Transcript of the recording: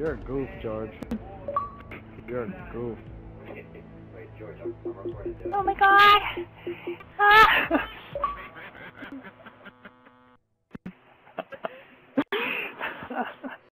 You're a goof, George. You're a goof. Oh my god!